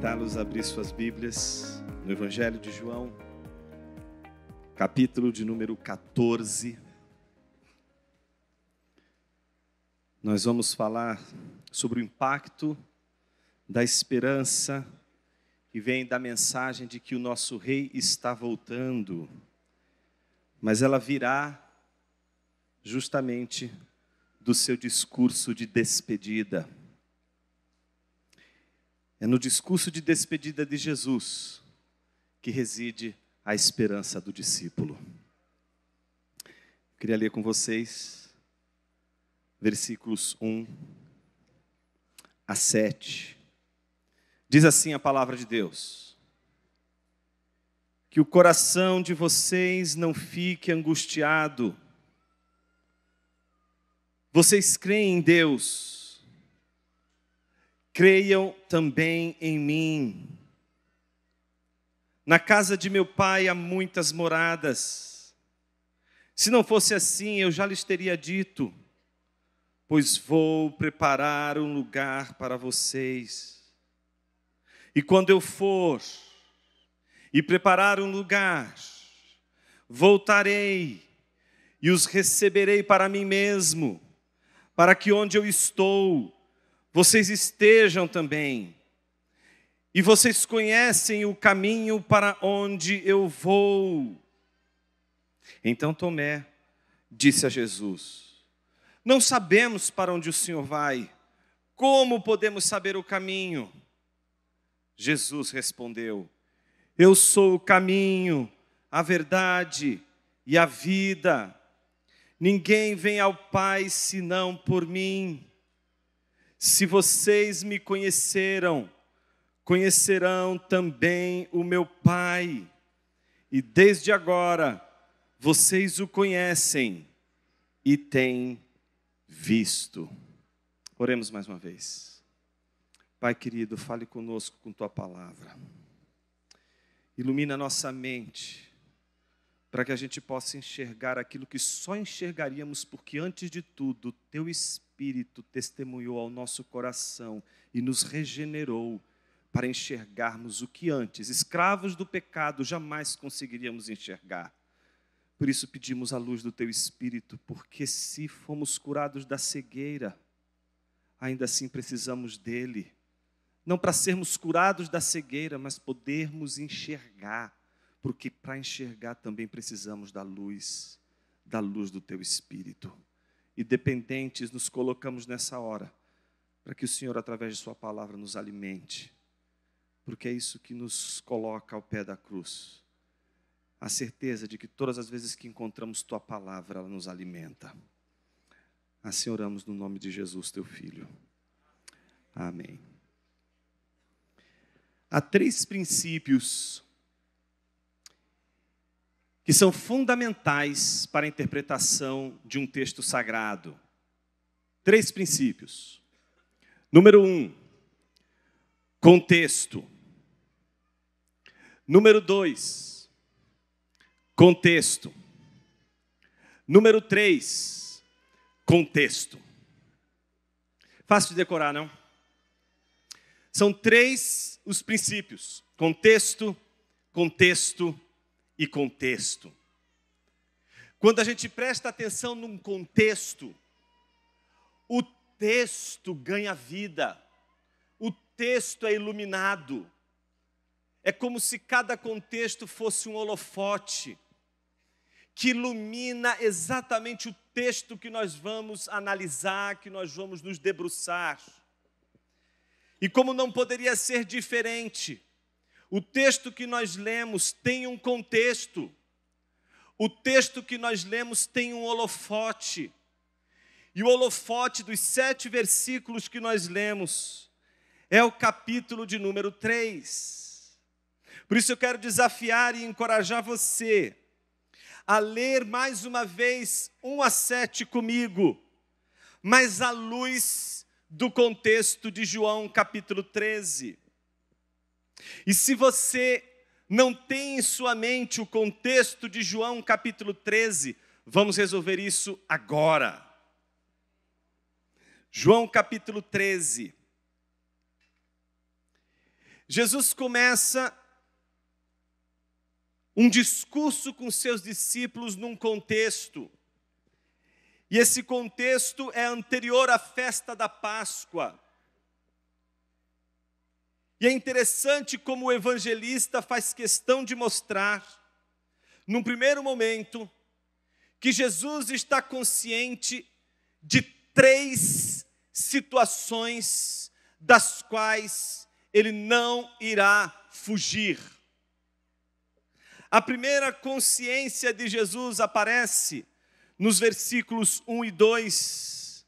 convidá-los a abrir suas Bíblias no Evangelho de João, capítulo de número 14. Nós vamos falar sobre o impacto da esperança que vem da mensagem de que o nosso rei está voltando, mas ela virá justamente do seu discurso de despedida. É no discurso de despedida de Jesus que reside a esperança do discípulo. Queria ler com vocês versículos 1 a 7. Diz assim a palavra de Deus: Que o coração de vocês não fique angustiado. Vocês creem em Deus creiam também em mim. Na casa de meu pai há muitas moradas. Se não fosse assim, eu já lhes teria dito, pois vou preparar um lugar para vocês. E quando eu for e preparar um lugar, voltarei e os receberei para mim mesmo, para que onde eu estou, vocês estejam também. E vocês conhecem o caminho para onde eu vou. Então Tomé disse a Jesus: Não sabemos para onde o Senhor vai. Como podemos saber o caminho? Jesus respondeu: Eu sou o caminho, a verdade e a vida. Ninguém vem ao Pai senão por mim. Se vocês me conheceram, conhecerão também o meu Pai. E desde agora vocês o conhecem e têm visto. Oremos mais uma vez. Pai querido, fale conosco com tua palavra. Ilumina nossa mente, para que a gente possa enxergar aquilo que só enxergaríamos, porque antes de tudo, teu Espírito Espírito testemunhou ao nosso coração e nos regenerou para enxergarmos o que antes, escravos do pecado, jamais conseguiríamos enxergar. Por isso pedimos a luz do Teu Espírito, porque se fomos curados da cegueira, ainda assim precisamos dele. Não para sermos curados da cegueira, mas podermos enxergar, porque para enxergar também precisamos da luz, da luz do Teu Espírito e dependentes nos colocamos nessa hora, para que o Senhor, através de Sua palavra, nos alimente, porque é isso que nos coloca ao pé da cruz. A certeza de que todas as vezes que encontramos Tua palavra, ela nos alimenta. Assim oramos no nome de Jesus, Teu Filho. Amém. Há três princípios que são fundamentais para a interpretação de um texto sagrado. Três princípios. Número um, contexto. Número dois, contexto. Número três, contexto. Fácil de decorar, não? São três os princípios: contexto, contexto e contexto. Quando a gente presta atenção num contexto, o texto ganha vida, o texto é iluminado. É como se cada contexto fosse um holofote que ilumina exatamente o texto que nós vamos analisar, que nós vamos nos debruçar. E como não poderia ser diferente, o texto que nós lemos tem um contexto. O texto que nós lemos tem um holofote. E o holofote dos sete versículos que nós lemos é o capítulo de número 3. Por isso eu quero desafiar e encorajar você a ler mais uma vez 1 a 7 comigo, mas à luz do contexto de João capítulo 13. E se você não tem em sua mente o contexto de João capítulo 13, vamos resolver isso agora. João capítulo 13. Jesus começa um discurso com seus discípulos num contexto. E esse contexto é anterior à festa da Páscoa. E é interessante como o evangelista faz questão de mostrar, num primeiro momento, que Jesus está consciente de três situações das quais ele não irá fugir. A primeira consciência de Jesus aparece nos versículos 1 e 2,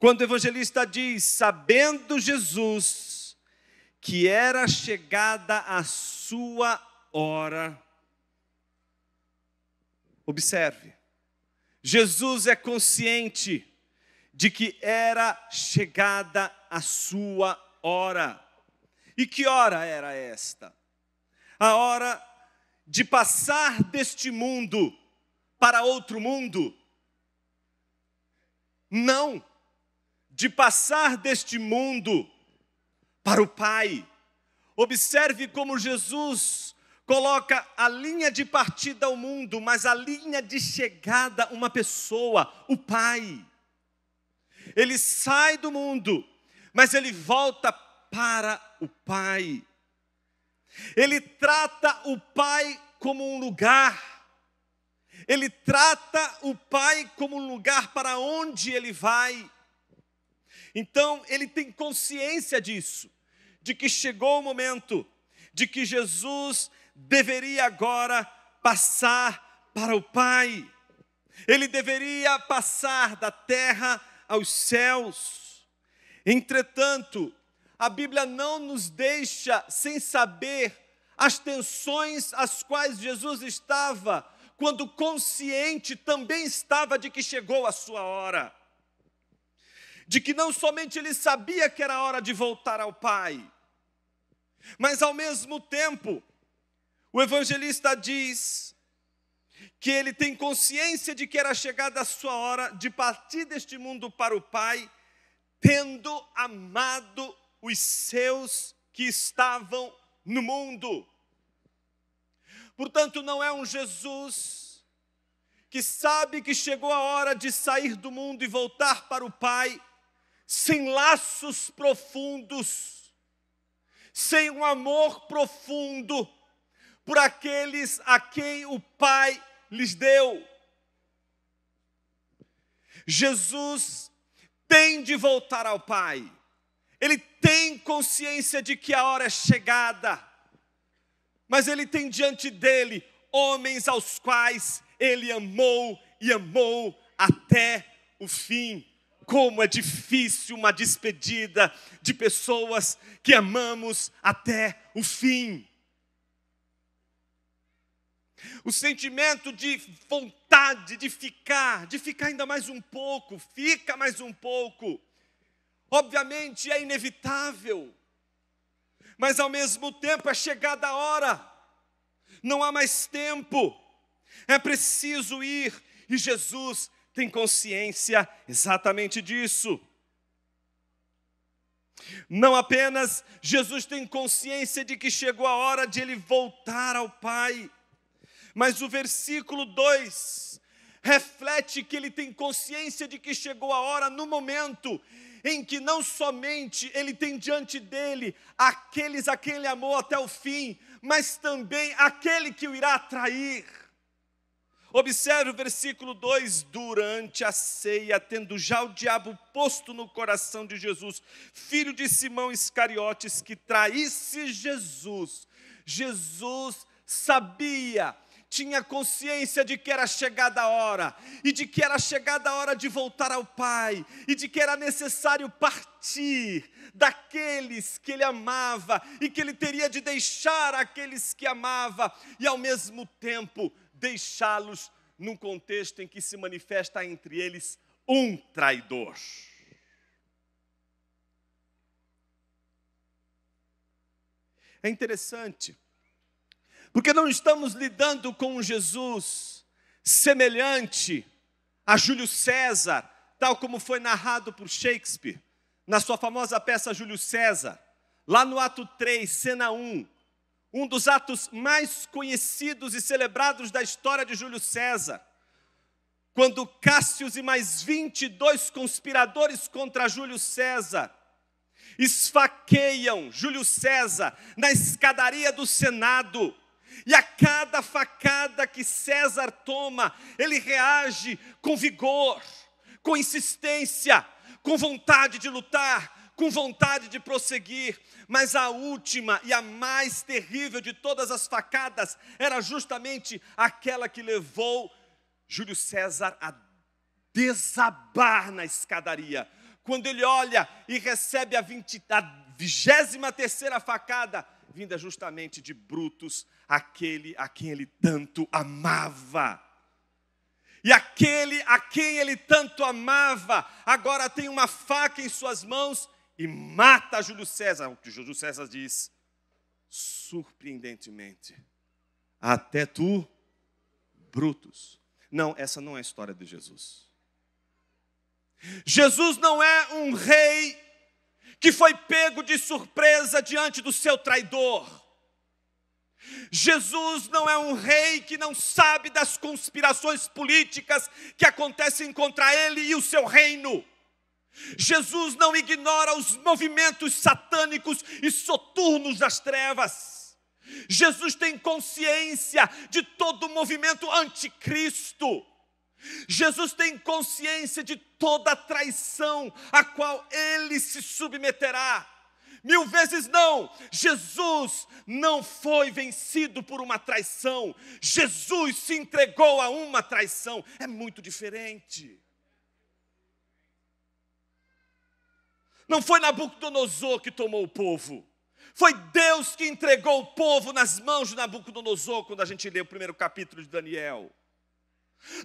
quando o evangelista diz: Sabendo Jesus que era chegada a sua hora. Observe, Jesus é consciente de que era chegada a sua hora. E que hora era esta? A hora de passar deste mundo para outro mundo? Não, de passar deste mundo para o Pai. Observe como Jesus coloca a linha de partida ao mundo, mas a linha de chegada uma pessoa, o Pai. Ele sai do mundo, mas ele volta para o Pai. Ele trata o Pai como um lugar. Ele trata o Pai como um lugar para onde ele vai. Então, ele tem consciência disso, de que chegou o momento de que Jesus deveria agora passar para o Pai. Ele deveria passar da terra aos céus. Entretanto, a Bíblia não nos deixa sem saber as tensões às quais Jesus estava, quando consciente também estava de que chegou a sua hora. De que não somente ele sabia que era hora de voltar ao Pai, mas ao mesmo tempo, o evangelista diz que ele tem consciência de que era chegada a sua hora de partir deste mundo para o Pai, tendo amado os seus que estavam no mundo. Portanto, não é um Jesus que sabe que chegou a hora de sair do mundo e voltar para o Pai, sem laços profundos, sem um amor profundo por aqueles a quem o Pai lhes deu. Jesus tem de voltar ao Pai ele tem consciência de que a hora é chegada, mas ele tem diante dele homens aos quais ele amou e amou até o fim. Como é difícil uma despedida de pessoas que amamos até o fim. O sentimento de vontade de ficar, de ficar ainda mais um pouco, fica mais um pouco. Obviamente é inevitável, mas ao mesmo tempo é chegada a hora, não há mais tempo, é preciso ir, e Jesus tem consciência exatamente disso. Não apenas Jesus tem consciência de que chegou a hora de ele voltar ao Pai, mas o versículo 2 reflete que ele tem consciência de que chegou a hora no momento em que não somente ele tem diante dele aqueles a quem ele amou até o fim, mas também aquele que o irá trair. Observe o versículo 2: durante a ceia, tendo já o diabo posto no coração de Jesus, filho de Simão Iscariotes, que traísse Jesus. Jesus sabia tinha consciência de que era chegada a hora, e de que era chegada a hora de voltar ao Pai, e de que era necessário partir daqueles que ele amava, e que ele teria de deixar aqueles que amava, e ao mesmo tempo deixá-los num contexto em que se manifesta entre eles um traidor. É interessante porque não estamos lidando com um Jesus semelhante a Júlio César, tal como foi narrado por Shakespeare, na sua famosa peça Júlio César, Lá no ato 3, cena 1, um dos atos mais conhecidos e celebrados da história de Júlio César, quando Cássius e mais 22 conspiradores contra Júlio César esfaqueiam Júlio César na escadaria do Senado. E a cada facada que César toma, ele reage com vigor, com insistência, com vontade de lutar, com vontade de prosseguir. Mas a última e a mais terrível de todas as facadas era justamente aquela que levou Júlio César a desabar na escadaria. Quando ele olha e recebe a, 20, a 23 facada, vinda justamente de Brutus, aquele a quem ele tanto amava. E aquele a quem ele tanto amava, agora tem uma faca em suas mãos e mata Júlio César. O que Júlio César diz, surpreendentemente, até tu, Brutus. Não, essa não é a história de Jesus. Jesus não é um rei que foi pego de surpresa diante do seu traidor. Jesus não é um rei que não sabe das conspirações políticas que acontecem contra ele e o seu reino. Jesus não ignora os movimentos satânicos e soturnos das trevas. Jesus tem consciência de todo o movimento anticristo. Jesus tem consciência de toda a traição a qual ele se submeterá. Mil vezes não. Jesus não foi vencido por uma traição. Jesus se entregou a uma traição. É muito diferente. Não foi Nabucodonosor que tomou o povo. Foi Deus que entregou o povo nas mãos de Nabucodonosor, quando a gente lê o primeiro capítulo de Daniel.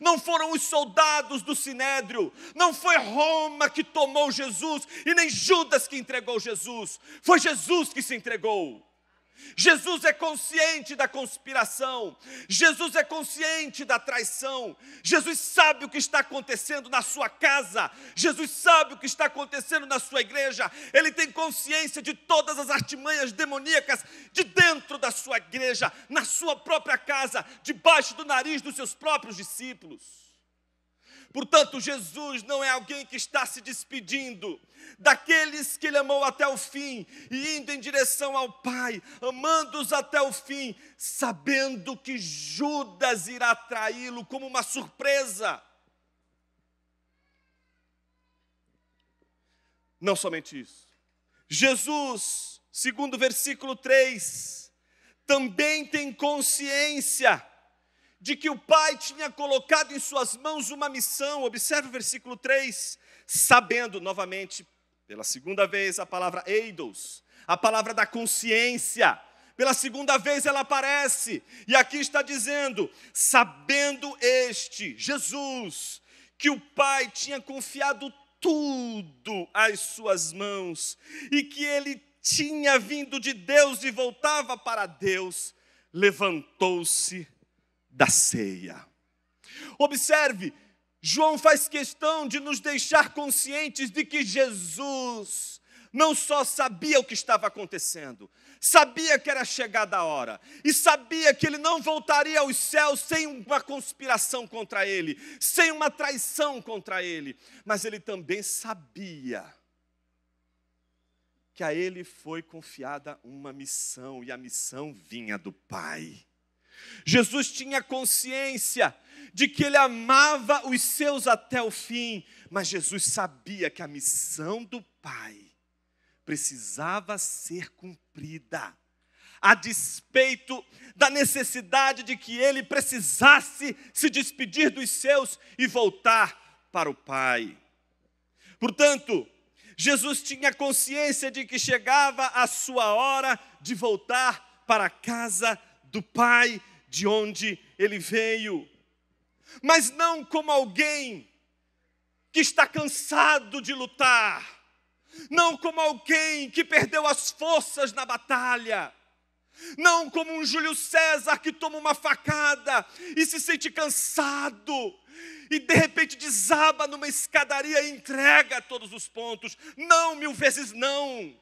Não foram os soldados do sinédrio, não foi Roma que tomou Jesus e nem Judas que entregou Jesus, foi Jesus que se entregou. Jesus é consciente da conspiração, Jesus é consciente da traição, Jesus sabe o que está acontecendo na sua casa, Jesus sabe o que está acontecendo na sua igreja, ele tem consciência de todas as artimanhas demoníacas de dentro da sua igreja, na sua própria casa, debaixo do nariz dos seus próprios discípulos. Portanto, Jesus não é alguém que está se despedindo daqueles que ele amou até o fim e indo em direção ao Pai, amando-os até o fim, sabendo que Judas irá traí-lo como uma surpresa. Não somente isso. Jesus, segundo o versículo 3, também tem consciência de que o Pai tinha colocado em suas mãos uma missão. Observe o versículo 3, sabendo novamente, pela segunda vez, a palavra eidos, a palavra da consciência. Pela segunda vez ela aparece, e aqui está dizendo: sabendo este, Jesus, que o Pai tinha confiado tudo às suas mãos, e que ele tinha vindo de Deus e voltava para Deus, levantou-se da ceia. Observe, João faz questão de nos deixar conscientes de que Jesus não só sabia o que estava acontecendo, sabia que era chegada a hora, e sabia que ele não voltaria aos céus sem uma conspiração contra ele, sem uma traição contra ele, mas ele também sabia que a ele foi confiada uma missão, e a missão vinha do Pai. Jesus tinha consciência de que ele amava os seus até o fim, mas Jesus sabia que a missão do Pai precisava ser cumprida, a despeito da necessidade de que ele precisasse se despedir dos seus e voltar para o Pai. Portanto, Jesus tinha consciência de que chegava a sua hora de voltar para a casa do Pai de onde ele veio, mas não como alguém que está cansado de lutar, não como alguém que perdeu as forças na batalha, não como um Júlio César que toma uma facada e se sente cansado e de repente desaba numa escadaria e entrega todos os pontos. Não, mil vezes não.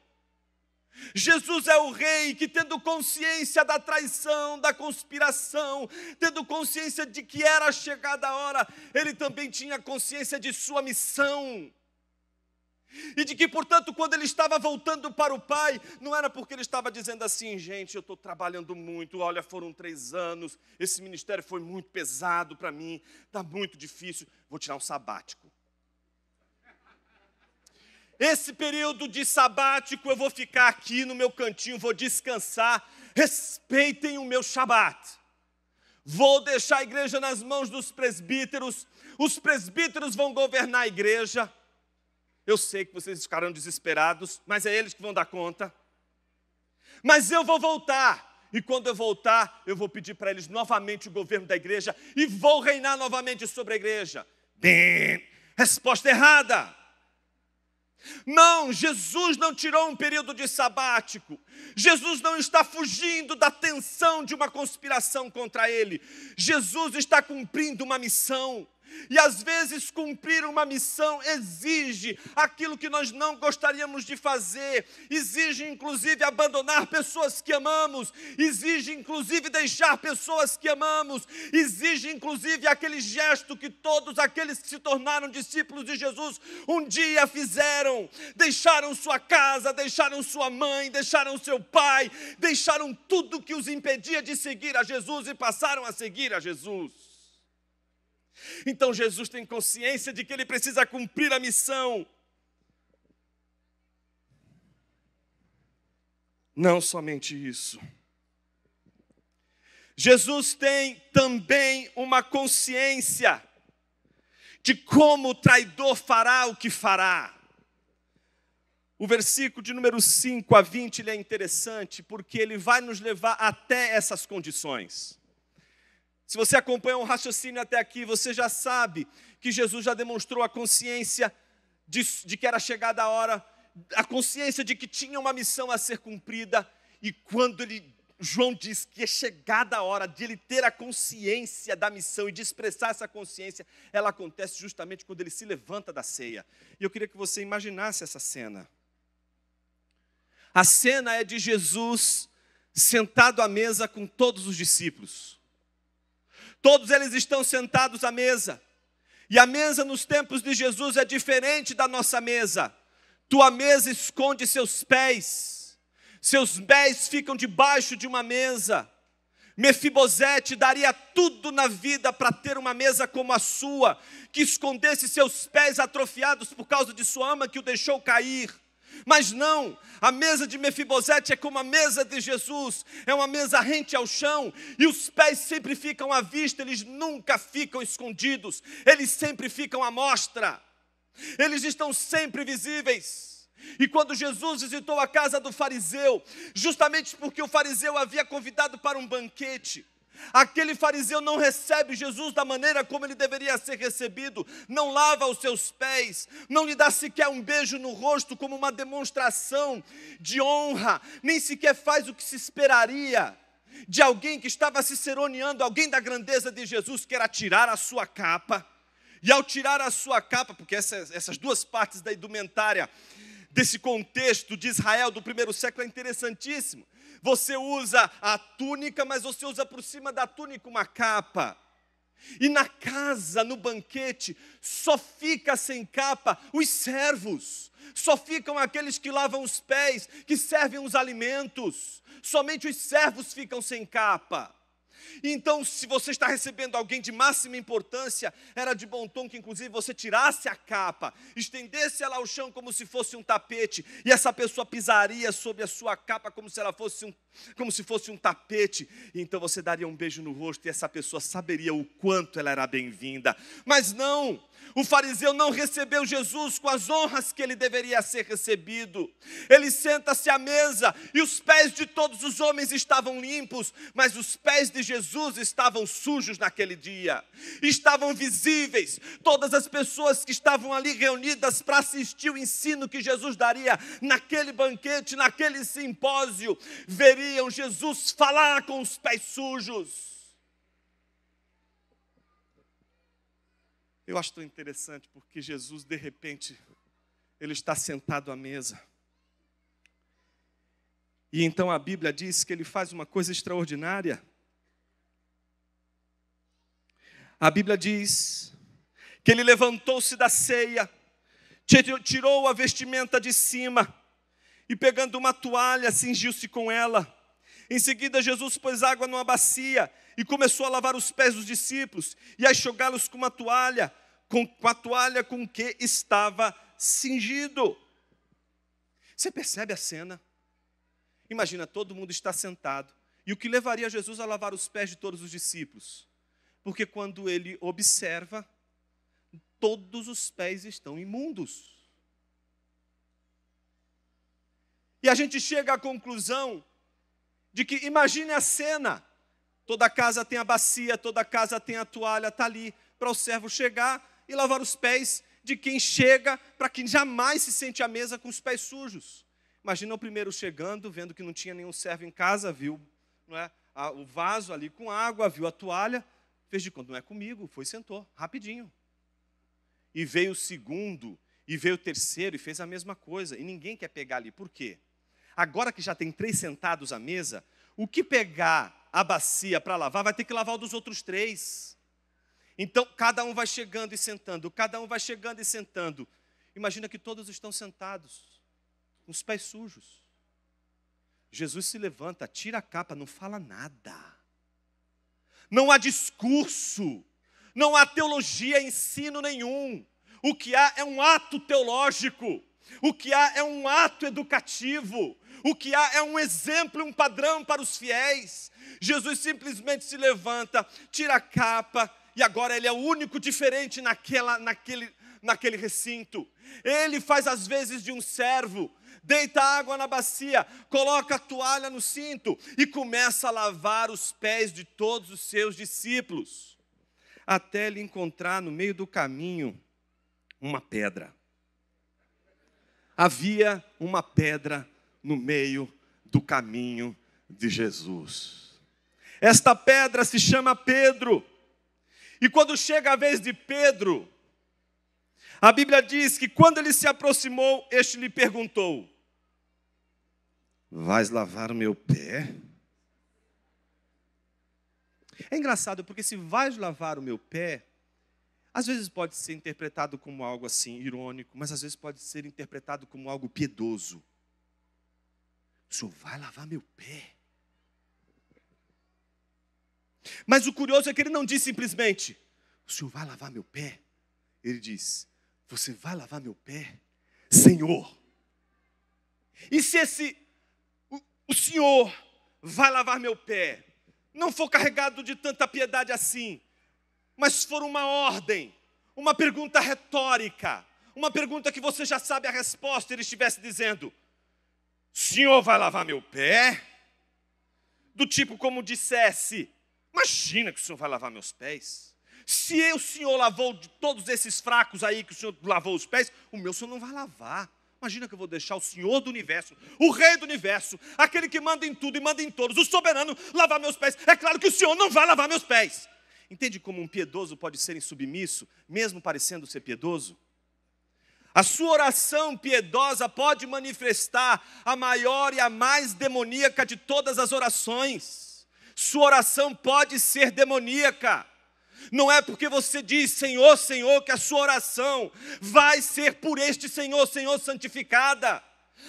Jesus é o rei que, tendo consciência da traição, da conspiração, tendo consciência de que era chegada a hora, ele também tinha consciência de sua missão. E de que, portanto, quando ele estava voltando para o Pai, não era porque ele estava dizendo assim, gente, eu estou trabalhando muito, olha, foram três anos, esse ministério foi muito pesado para mim, está muito difícil, vou tirar um sabático. Esse período de sabático eu vou ficar aqui no meu cantinho, vou descansar. Respeitem o meu Shabat. Vou deixar a igreja nas mãos dos presbíteros. Os presbíteros vão governar a igreja. Eu sei que vocês ficarão desesperados, mas é eles que vão dar conta. Mas eu vou voltar. E quando eu voltar, eu vou pedir para eles novamente o governo da igreja e vou reinar novamente sobre a igreja. Bem, resposta errada. Não, Jesus não tirou um período de sabático. Jesus não está fugindo da tensão de uma conspiração contra ele. Jesus está cumprindo uma missão. E às vezes cumprir uma missão exige aquilo que nós não gostaríamos de fazer, exige inclusive abandonar pessoas que amamos, exige inclusive deixar pessoas que amamos, exige inclusive aquele gesto que todos aqueles que se tornaram discípulos de Jesus um dia fizeram: deixaram sua casa, deixaram sua mãe, deixaram seu pai, deixaram tudo que os impedia de seguir a Jesus e passaram a seguir a Jesus. Então Jesus tem consciência de que ele precisa cumprir a missão. Não somente isso. Jesus tem também uma consciência de como o traidor fará o que fará. O versículo de número 5 a 20 ele é interessante porque ele vai nos levar até essas condições. Se você acompanha um raciocínio até aqui, você já sabe que Jesus já demonstrou a consciência de, de, que era chegada a hora, a consciência de que tinha uma missão a ser cumprida, e quando ele, João diz que é chegada a hora de ele ter a consciência da missão e de expressar essa consciência, ela acontece justamente quando ele se levanta da ceia. E eu queria que você imaginasse essa cena. A cena é de Jesus sentado à mesa com todos os discípulos. Todos eles estão sentados à mesa. E a mesa nos tempos de Jesus é diferente da nossa mesa. Tua mesa esconde seus pés. Seus pés ficam debaixo de uma mesa. Mefibosete daria tudo na vida para ter uma mesa como a sua, que escondesse seus pés atrofiados por causa de sua ama que o deixou cair. Mas não, a mesa de Mefibosete é como a mesa de Jesus, é uma mesa rente ao chão, e os pés sempre ficam à vista, eles nunca ficam escondidos, eles sempre ficam à mostra, eles estão sempre visíveis. E quando Jesus visitou a casa do fariseu, justamente porque o fariseu havia convidado para um banquete, Aquele fariseu não recebe Jesus da maneira como ele deveria ser recebido, não lava os seus pés, não lhe dá sequer um beijo no rosto como uma demonstração de honra, nem sequer faz o que se esperaria de alguém que estava ciceroneando, alguém da grandeza de Jesus, que era tirar a sua capa. E ao tirar a sua capa, porque essas, essas duas partes da indumentária desse contexto de Israel do primeiro século é interessantíssimo. Você usa a túnica, mas você usa por cima da túnica uma capa. E na casa, no banquete, só fica sem capa os servos, só ficam aqueles que lavam os pés, que servem os alimentos. Somente os servos ficam sem capa. Então, se você está recebendo alguém de máxima importância, era de bom tom que, inclusive, você tirasse a capa, estendesse ela ao chão como se fosse um tapete, e essa pessoa pisaria sobre a sua capa como se ela fosse um, como se fosse um tapete. E então você daria um beijo no rosto e essa pessoa saberia o quanto ela era bem-vinda. Mas não, o fariseu não recebeu Jesus com as honras que ele deveria ser recebido. Ele senta-se à mesa e os pés de todos os homens estavam limpos, mas os pés de Jesus estavam sujos naquele dia. Estavam visíveis. Todas as pessoas que estavam ali reunidas para assistir o ensino que Jesus daria naquele banquete, naquele simpósio, veriam Jesus falar com os pés sujos. Eu acho tão interessante porque Jesus, de repente, ele está sentado à mesa. E então a Bíblia diz que ele faz uma coisa extraordinária. A Bíblia diz que ele levantou-se da ceia, tirou a vestimenta de cima e, pegando uma toalha, cingiu-se com ela. Em seguida, Jesus pôs água numa bacia e começou a lavar os pés dos discípulos e a enxugá-los com uma toalha, com, a toalha com que estava cingido. Você percebe a cena? Imagina, todo mundo está sentado. E o que levaria Jesus a lavar os pés de todos os discípulos? Porque quando ele observa, todos os pés estão imundos. E a gente chega à conclusão de que, imagine a cena: toda casa tem a bacia, toda casa tem a toalha, está ali para o servo chegar e lavar os pés de quem chega, para quem jamais se sente à mesa com os pés sujos. Imagina o primeiro chegando, vendo que não tinha nenhum servo em casa, viu não é, o vaso ali com água, viu a toalha, fez de conta, não é comigo, foi sentou, rapidinho. E veio o segundo, e veio o terceiro, e fez a mesma coisa, e ninguém quer pegar ali, por quê? Agora que já tem três sentados à mesa, o que pegar a bacia para lavar, vai ter que lavar o dos outros três. Então, cada um vai chegando e sentando, cada um vai chegando e sentando. Imagina que todos estão sentados com os pés sujos. Jesus se levanta, tira a capa, não fala nada. Não há discurso, não há teologia, ensino nenhum. O que há é um ato teológico, o que há é um ato educativo, o que há é um exemplo, um padrão para os fiéis. Jesus simplesmente se levanta, tira a capa, e agora ele é o único diferente naquela, naquele, naquele recinto. Ele faz as vezes de um servo, deita água na bacia, coloca a toalha no cinto e começa a lavar os pés de todos os seus discípulos, até ele encontrar no meio do caminho uma pedra. Havia uma pedra no meio do caminho de Jesus. Esta pedra se chama Pedro. E quando chega a vez de Pedro, a Bíblia diz que quando ele se aproximou, este lhe perguntou: Vais lavar o meu pé? É engraçado porque se vais lavar o meu pé, às vezes pode ser interpretado como algo assim irônico, mas às vezes pode ser interpretado como algo piedoso. O senhor vai lavar meu pé? Mas o curioso é que ele não diz simplesmente: O senhor vai lavar meu pé? Ele diz: Você vai lavar meu pé, Senhor? E se esse o Senhor vai lavar meu pé. Não for carregado de tanta piedade assim, mas for uma ordem, uma pergunta retórica, uma pergunta que você já sabe a resposta, ele estivesse dizendo: Senhor vai lavar meu pé? Do tipo como dissesse: Imagina que o Senhor vai lavar meus pés. Se o Senhor lavou de todos esses fracos aí que o Senhor lavou os pés, o meu Senhor não vai lavar. Imagina que eu vou deixar o Senhor do universo, o Rei do universo, aquele que manda em tudo e manda em todos, o soberano, lavar meus pés. É claro que o Senhor não vai lavar meus pés. Entende como um piedoso pode ser insubmisso, mesmo parecendo ser piedoso? A sua oração piedosa pode manifestar a maior e a mais demoníaca de todas as orações. Sua oração pode ser demoníaca. Não é porque você diz Senhor, Senhor, que a sua oração vai ser por este Senhor, Senhor santificada.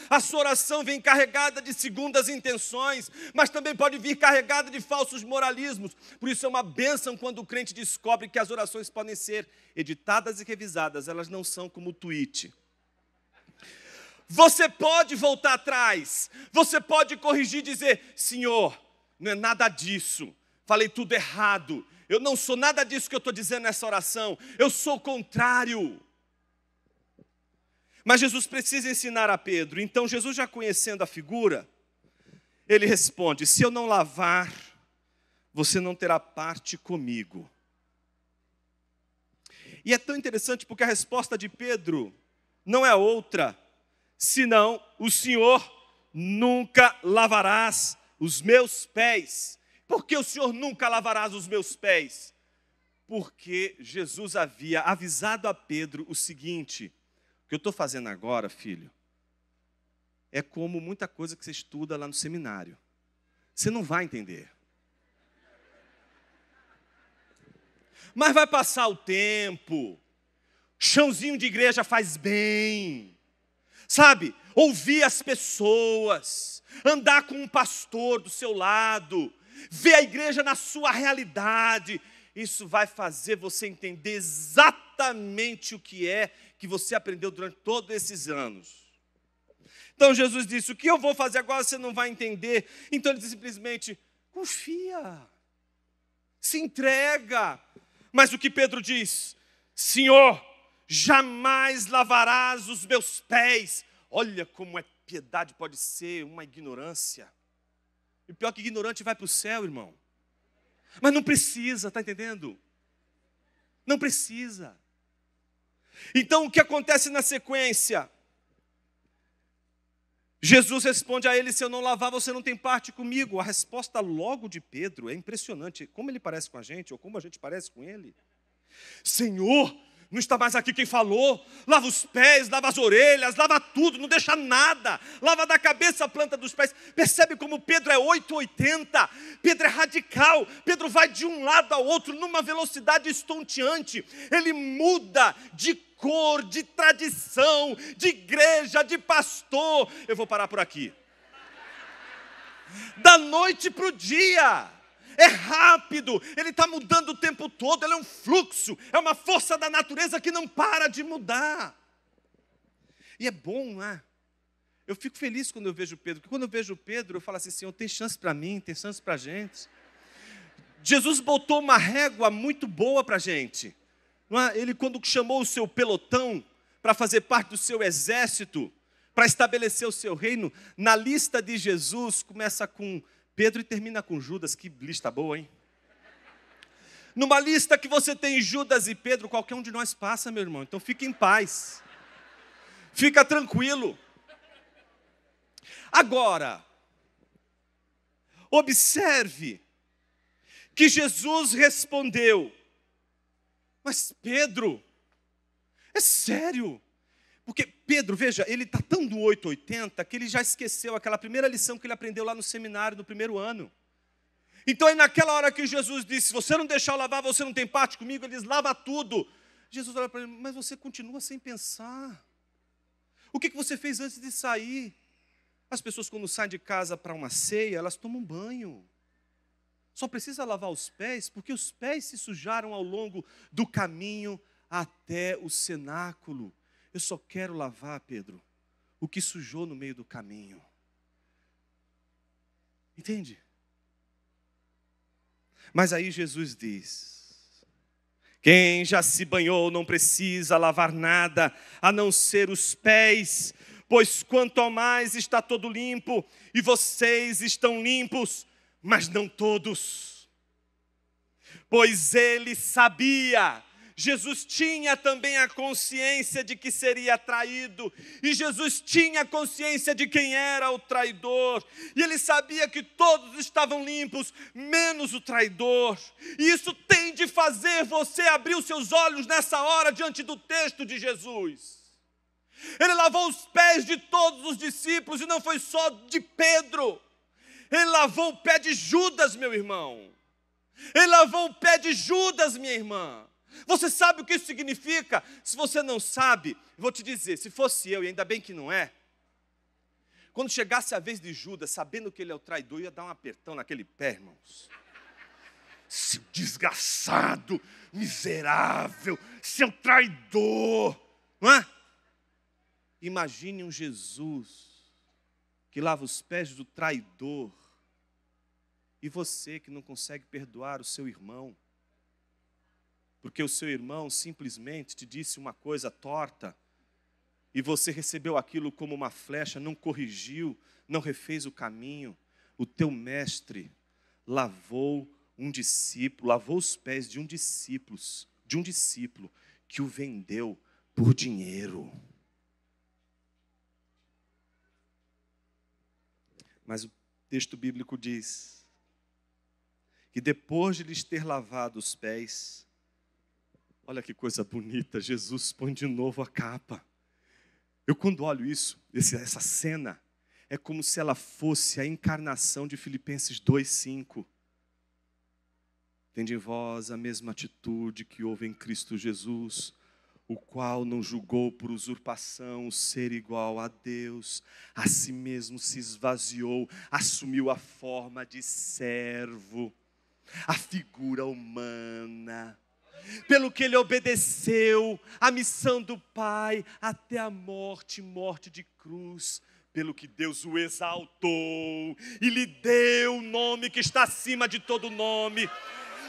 A sua oração vem carregada de segundas intenções, mas também pode vir carregada de falsos moralismos. Por isso é uma bênção quando o crente descobre que as orações podem ser editadas e revisadas, elas não são como o tweet. Você pode voltar atrás, você pode corrigir e dizer: Senhor, não é nada disso, falei tudo errado, eu não sou nada disso que eu estou dizendo nessa oração. Eu sou o contrário. Mas Jesus precisa ensinar a Pedro. Então, Jesus, já conhecendo a figura, ele responde: Se eu não lavar, você não terá parte comigo. E é tão interessante porque a resposta de Pedro não é outra, senão: O Senhor nunca lavarás os meus pés. Por que o Senhor nunca lavarás os meus pés? Porque Jesus havia avisado a Pedro o seguinte: o que eu estou fazendo agora, filho, é como muita coisa que você estuda lá no seminário. Você não vai entender. Mas vai passar o tempo. Chãozinho de igreja faz bem. Sabe? Ouvir as pessoas, andar com um pastor do seu lado, ver a igreja na sua realidade. Isso vai fazer você entender exatamente o que é que você aprendeu durante todos esses anos. Então Jesus disse: O que eu vou fazer agora você não vai entender. Então ele disse simplesmente: Confia, se entrega. Mas o que Pedro diz? Senhor, jamais lavarás os meus pés. Olha como é piedade pode ser uma ignorância. E pior que ignorante vai para o céu, irmão. Mas não precisa, está entendendo? Não precisa. Então o que acontece na sequência? Jesus responde a ele: Se eu não lavar, você não tem parte comigo. A resposta logo de Pedro é impressionante. Como ele parece com a gente, ou como a gente parece com ele. Senhor, não está mais aqui quem falou. Lava os pés, lava as orelhas, lava tudo, não deixa nada. Lava da cabeça a planta dos pés. Percebe como Pedro é 880? Pedro é radical. Pedro vai de um lado ao outro numa velocidade estonteante. Ele muda de cor, de tradição, de igreja, de pastor. Eu vou parar por aqui. Da noite para o dia é rápido, ele está mudando o tempo todo, ele é um fluxo, é uma força da natureza que não para de mudar. E é bom, não é? Eu fico feliz quando eu vejo Pedro, porque quando eu vejo Pedro, eu falo assim: Senhor, tem chance para mim, tem chance para a gente. Jesus botou uma régua muito boa para a gente. É? Ele, quando chamou o seu pelotão para fazer parte do seu exército, para estabelecer o seu reino, na lista de Jesus começa com Pedro e termina com Judas, que lista boa, hein? Numa lista que você tem Judas e Pedro, qualquer um de nós passa, meu irmão. Então fique em paz. Fica tranquilo. Agora, observe que Jesus respondeu: Mas Pedro, é sério? Porque Pedro, veja, ele está tão do 880 que ele já esqueceu aquela primeira lição que ele aprendeu lá no seminário no primeiro ano. Então, aí naquela hora que Jesus disse: Se você não deixar eu lavar, você não tem parte comigo, ele diz: lava tudo. Jesus olha para ele: Mas você continua sem pensar. O que, que você fez antes de sair? As pessoas, quando saem de casa para uma ceia, elas tomam banho. Só precisa lavar os pés, porque os pés se sujaram ao longo do caminho até o cenáculo. Eu só quero lavar, Pedro, o que sujou no meio do caminho. Entende? Mas aí Jesus diz: quem já se banhou não precisa lavar nada a não ser os pés, pois quanto ao mais está todo limpo, e vocês estão limpos, mas não todos. Pois ele sabia Jesus tinha também a consciência de que seria traído, e Jesus tinha consciência de quem era o traidor, e ele sabia que todos estavam limpos, menos o traidor, e isso tem de fazer você abrir os seus olhos nessa hora diante do texto de Jesus. Ele lavou os pés de todos os discípulos, e não foi só de Pedro, ele lavou o pé de Judas, meu irmão. Ele lavou o pé de Judas, minha irmã. Você sabe o que isso significa? Se você não sabe, vou te dizer: se fosse eu, e ainda bem que não é, quando chegasse a vez de Judas, sabendo que ele é o traidor, ia dar um apertão naquele pé, irmãos. Seu desgraçado, miserável, seu traidor, não é? Imagine um Jesus que lava os pés do traidor, e você que não consegue perdoar o seu irmão porque o seu irmão simplesmente te disse uma coisa torta e você recebeu aquilo como uma flecha, não corrigiu, não refez o caminho, o teu mestre lavou um discípulo, lavou os pés de um discípulo, de um discípulo que o vendeu por dinheiro. Mas o texto bíblico diz que depois de lhes ter lavado os pés, Olha que coisa bonita, Jesus põe de novo a capa. Eu, quando olho isso, essa cena, é como se ela fosse a encarnação de Filipenses 2:5. Tende em vós a mesma atitude que houve em Cristo Jesus, o qual não julgou por usurpação o ser igual a Deus, a si mesmo se esvaziou, assumiu a forma de servo, a figura humana. Pelo que ele obedeceu à missão do Pai até a morte morte de cruz pelo que Deus o exaltou e lhe deu o nome que está acima de todo nome,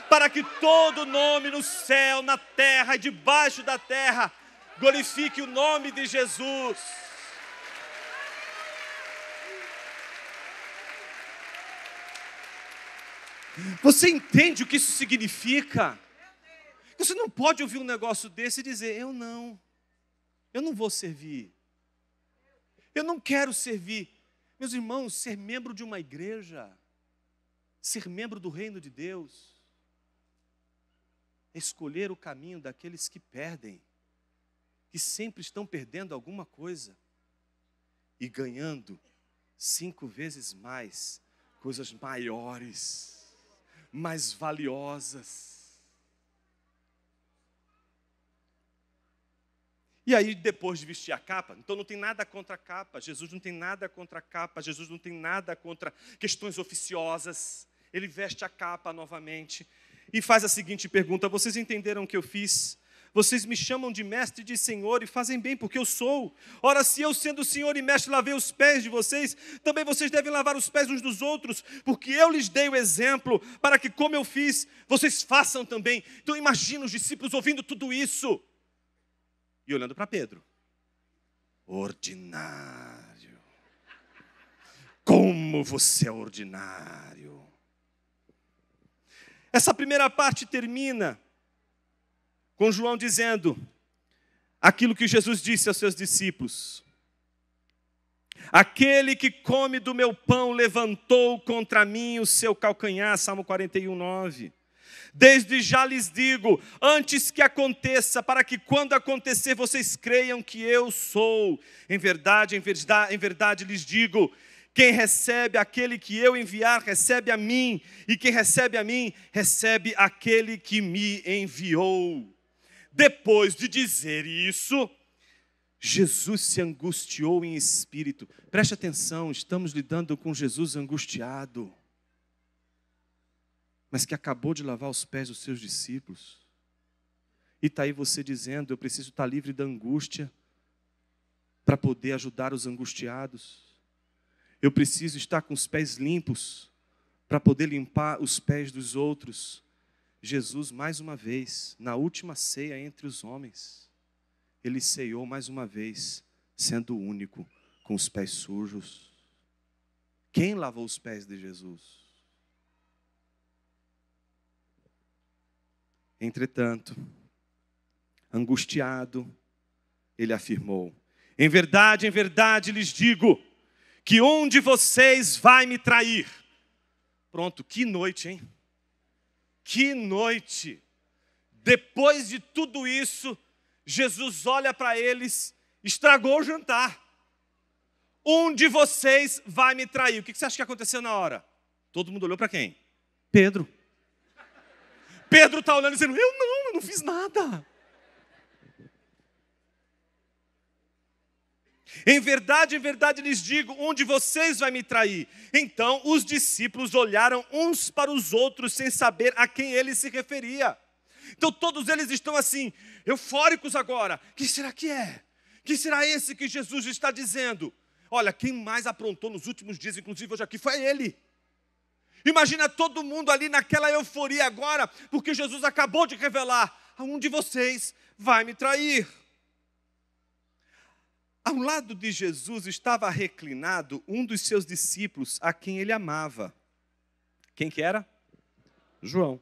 para que todo nome no céu, na terra e debaixo da terra glorifique o nome de Jesus. Você entende o que isso significa? Você não pode ouvir um negócio desse e dizer: Eu não, eu não vou servir. Eu não quero servir. Meus irmãos, ser membro de uma igreja, ser membro do reino de Deus, é escolher o caminho daqueles que perdem, que sempre estão perdendo alguma coisa e ganhando cinco vezes mais coisas maiores, mais valiosas. E aí, depois de vestir a capa, então não tem nada contra a capa, Jesus não tem nada contra a capa, Jesus não tem nada contra questões oficiosas. Ele veste a capa novamente e faz a seguinte pergunta: Vocês entenderam o que eu fiz? Vocês me chamam de mestre e de senhor e fazem bem, porque eu sou. Ora, se eu, sendo senhor e mestre, lavei os pés de vocês, também vocês devem lavar os pés uns dos outros, porque eu lhes dei o exemplo, para que, como eu fiz, vocês façam também. Então, imagina os discípulos ouvindo tudo isso e olhando para Pedro. Ordinário. Como você é ordinário. Essa primeira parte termina com João dizendo aquilo que Jesus disse aos seus discípulos. Aquele que come do meu pão levantou contra mim o seu calcanhar, Salmo 41, 9. Desde já lhes digo, antes que aconteça, para que quando acontecer vocês creiam que eu sou. Em verdade, em verdade, em verdade lhes digo: quem recebe aquele que eu enviar, recebe a mim, e quem recebe a mim, recebe aquele que me enviou. Depois de dizer isso, Jesus se angustiou em espírito. Preste atenção, estamos lidando com Jesus angustiado mas que acabou de lavar os pés dos seus discípulos. E está aí você dizendo: eu preciso estar tá livre da angústia para poder ajudar os angustiados. Eu preciso estar com os pés limpos para poder limpar os pés dos outros. Jesus, mais uma vez, na última ceia entre os homens, ele ceiou mais uma vez, sendo único com os pés sujos. Quem lavou os pés de Jesus? Entretanto, angustiado, ele afirmou: Em verdade, em verdade lhes digo, que um de vocês vai me trair. Pronto, que noite, hein? Que noite! Depois de tudo isso, Jesus olha para eles, estragou o jantar. Um de vocês vai me trair. O que você acha que aconteceu na hora? Todo mundo olhou para quem? Pedro. Pedro está olhando e dizendo: Eu não, eu não fiz nada. Em verdade, em verdade lhes digo: um de vocês vai me trair. Então os discípulos olharam uns para os outros sem saber a quem ele se referia. Então todos eles estão assim, eufóricos agora. Quem será que é? Quem será esse que Jesus está dizendo? Olha, quem mais aprontou nos últimos dias, inclusive hoje aqui, foi ele. Imagina todo mundo ali naquela euforia agora, porque Jesus acabou de revelar: a um de vocês vai me trair. Ao lado de Jesus estava reclinado um dos seus discípulos a quem ele amava. Quem que era? João.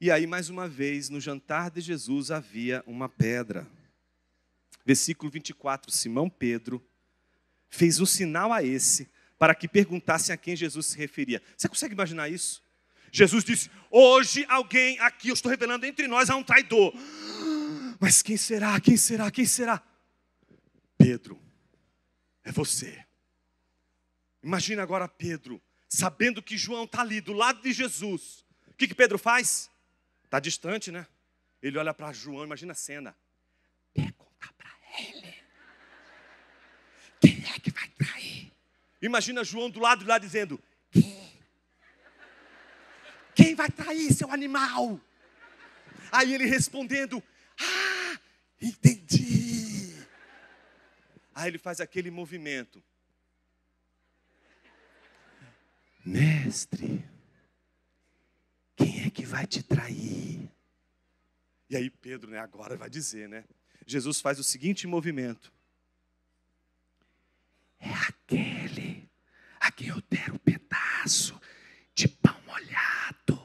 E aí, mais uma vez, no jantar de Jesus havia uma pedra. Versículo 24: Simão Pedro fez um sinal a esse para que perguntassem a quem Jesus se referia. Você consegue imaginar isso? Jesus disse: Hoje alguém aqui, eu estou revelando entre nós, há um traidor. Mas quem será? Quem será? Quem será? Pedro, é você. Imagina agora Pedro, sabendo que João está ali do lado de Jesus. O que, que Pedro faz? Está distante, né? Ele olha para João, imagina a cena. Pergunta para ele. Quem é que vai trair? Imagina João do lado de lá dizendo: Quem? Quem vai trair, seu animal? Aí ele respondendo: Ah, entendi. Aí ele faz aquele movimento. Mestre, quem é que vai te trair? E aí Pedro, né, agora vai dizer, né? Jesus faz o seguinte movimento. É aquele a quem eu der um pedaço de pão molhado.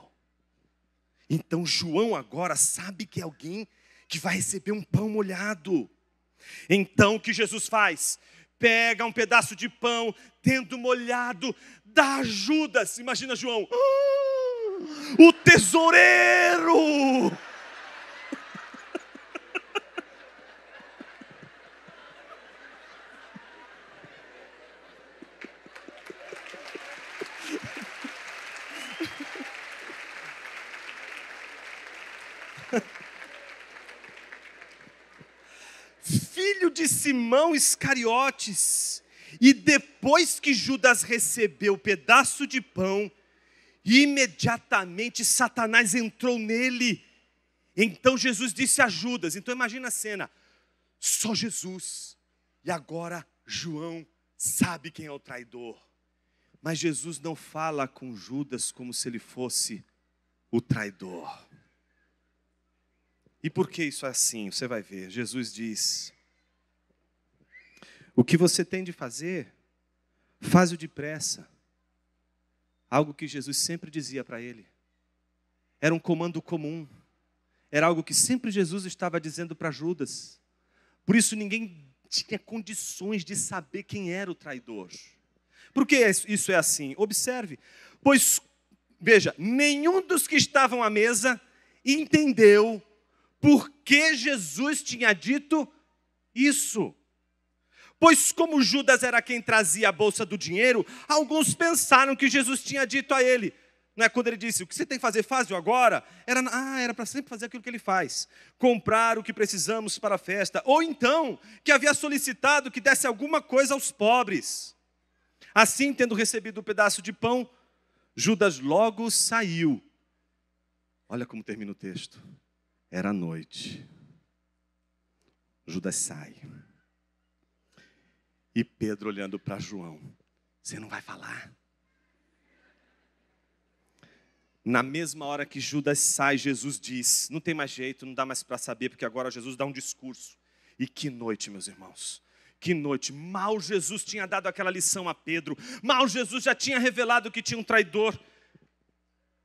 Então João agora sabe que é alguém que vai receber um pão molhado. Então o que Jesus faz? Pega um pedaço de pão, tendo molhado, dá Judas. Imagina João, ah, o tesoureiro. Filho de Simão Iscariotes. E depois que Judas recebeu o pedaço de pão, imediatamente Satanás entrou nele. Então Jesus disse a Judas: então imagina a cena, só Jesus, e agora João sabe quem é o traidor. Mas Jesus não fala com Judas como se ele fosse o traidor. E por que isso é assim? Você vai ver. Jesus diz: O que você tem de fazer, faz-o depressa. Algo que Jesus sempre dizia para ele. Era um comando comum. Era algo que sempre Jesus estava dizendo para Judas. Por isso ninguém tinha condições de saber quem era o traidor. Por que isso é assim? Observe. Pois, veja, nenhum dos que estavam à mesa entendeu por que Jesus tinha dito isso. Pois, como Judas era quem trazia a bolsa do dinheiro, alguns pensaram que Jesus tinha dito a ele. Não é quando ele disse: O que você tem que fazer, faz-o agora? Era, ah, era para sempre fazer aquilo que ele faz: comprar o que precisamos para a festa. Ou então, que havia solicitado que desse alguma coisa aos pobres. Assim, tendo recebido o um pedaço de pão, Judas logo saiu. Olha como termina o texto. Era noite. Judas sai. E Pedro olhando para João: Você não vai falar? Na mesma hora que Judas sai, Jesus diz: Não tem mais jeito, não dá mais para saber, porque agora Jesus dá um discurso. E que noite, meus irmãos. Que noite. Mal Jesus tinha dado aquela lição a Pedro. Mal Jesus já tinha revelado que tinha um traidor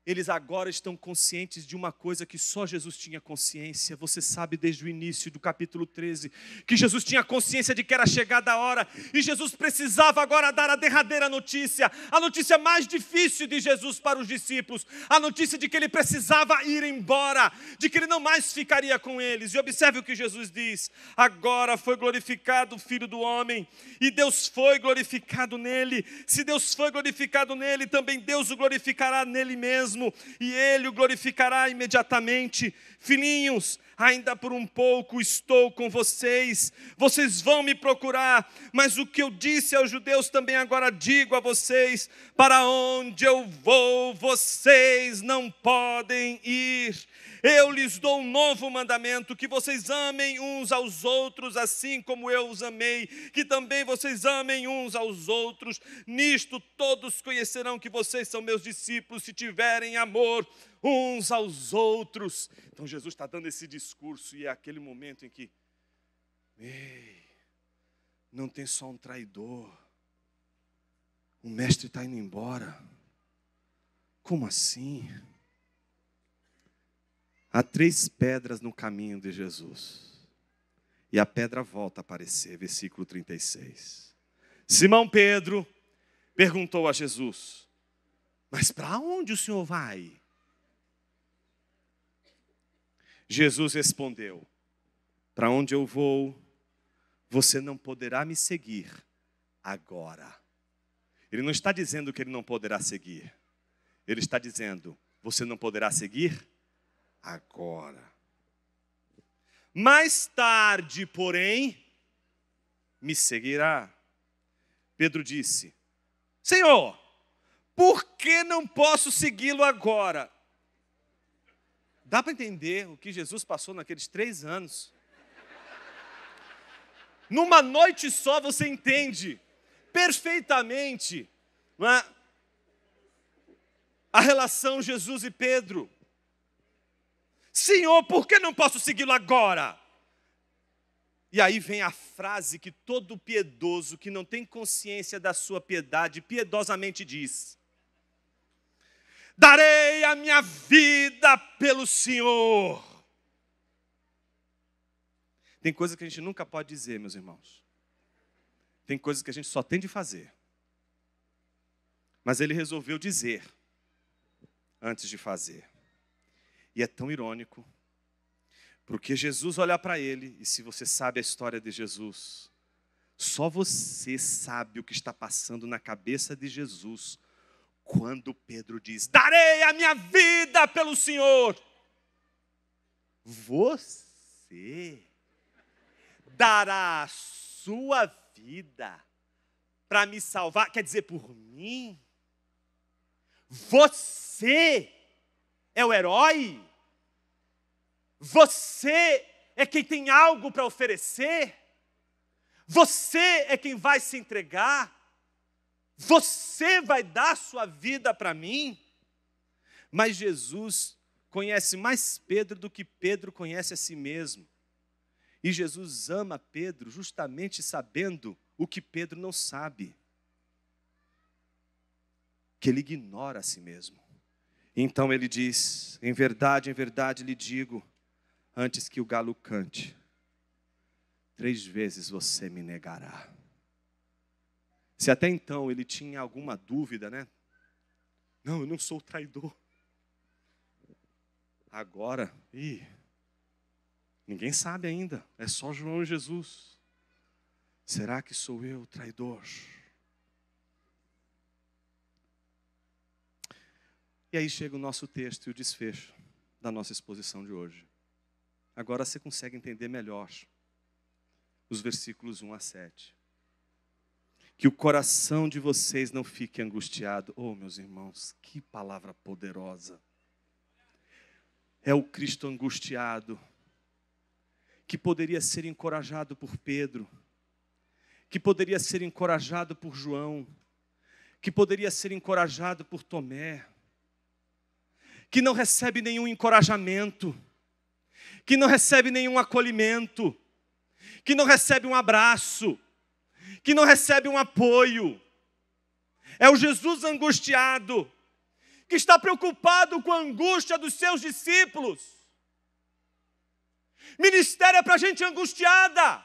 eles agora estão conscientes de uma coisa que só Jesus tinha consciência. Você sabe desde o início do capítulo 13 que Jesus tinha consciência de que era chegada a hora e Jesus precisava agora dar a derradeira notícia, a notícia mais difícil de Jesus para os discípulos, a notícia de que ele precisava ir embora, de que ele não mais ficaria com eles. E observe o que Jesus diz: agora foi glorificado o Filho do Homem e Deus foi glorificado nele. Se Deus foi glorificado nele, também Deus o glorificará nele mesmo mesmo, e ele o glorificará imediatamente. Filhinhos, ainda por um pouco estou com vocês, vocês vão me procurar, mas o que eu disse aos judeus também agora digo a vocês: para onde eu vou, vocês não podem ir. Eu lhes dou um novo mandamento: que vocês amem uns aos outros, assim como eu os amei, que também vocês amem uns aos outros. Nisto todos conhecerão que vocês são meus discípulos, se tiverem amor uns aos outros. Então Jesus está dando esse discurso, e é aquele momento em que, ei, não tem só um traidor, o mestre está indo embora. Como assim? Há três pedras no caminho de Jesus. E a pedra volta a aparecer, versículo 36. Simão Pedro perguntou a Jesus: Mas para onde o senhor vai? Jesus respondeu: Para onde eu vou, você não poderá me seguir agora. Ele não está dizendo que ele não poderá seguir. Ele está dizendo: você não poderá seguir agora. Mais tarde, porém, me seguirá. Pedro disse: Senhor, por que não posso segui-lo agora? Dá para entender o que Jesus passou naqueles três anos. Numa noite só você entende perfeitamente é? a relação Jesus e Pedro. Senhor, por que não posso segui-lo agora? E aí vem a frase que todo piedoso que não tem consciência da sua piedade piedosamente diz: Darei a minha vida pelo Senhor. Tem coisa que a gente nunca pode dizer, meus irmãos. Tem coisas que a gente só tem de fazer. Mas ele resolveu dizer antes de fazer. E é tão irônico, porque Jesus olha para ele, e se você sabe a história de Jesus, só você sabe o que está passando na cabeça de Jesus quando Pedro diz: Darei a minha vida pelo Senhor. Você dará a sua vida para me salvar, quer dizer, por mim? Você é o herói? Você é quem tem algo para oferecer? Você é quem vai se entregar? Você vai dar sua vida para mim? Mas Jesus conhece mais Pedro do que Pedro conhece a si mesmo. E Jesus ama Pedro justamente sabendo o que Pedro não sabe. Que ele ignora a si mesmo. Então ele diz: Em verdade, em verdade lhe digo, antes que o galo cante, três vezes você me negará. Se até então ele tinha alguma dúvida, né? Não, eu não sou traidor. Agora, ih, ninguém sabe ainda, é só João e Jesus. Será que sou eu o traidor? E aí chega o nosso texto e o desfecho da nossa exposição de hoje. Agora você consegue entender melhor os versículos 1 a 7 que o coração de vocês não fique angustiado. Oh, meus irmãos, que palavra poderosa. É o Cristo angustiado, que poderia ser encorajado por Pedro, que poderia ser encorajado por João, que poderia ser encorajado por Tomé, que não recebe nenhum encorajamento, que não recebe nenhum acolhimento, que não recebe um abraço, que não recebe um apoio. É o Jesus angustiado, que está preocupado com a angústia dos seus discípulos. Ministério é para gente angustiada.